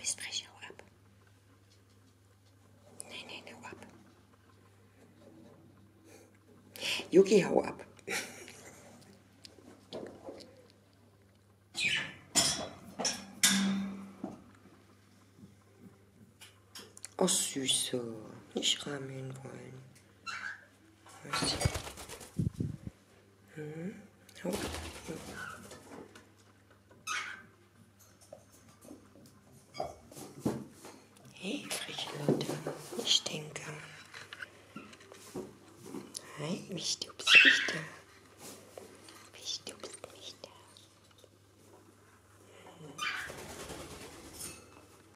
bezprečnou app. Ne, ne, ne, app. Yuki, hau ab. Oh, Süße. Nicht rammeln wollen. Hm? Hau ab. Eklig, Leute. Ich denke. Halt Nein, ich stup's nicht.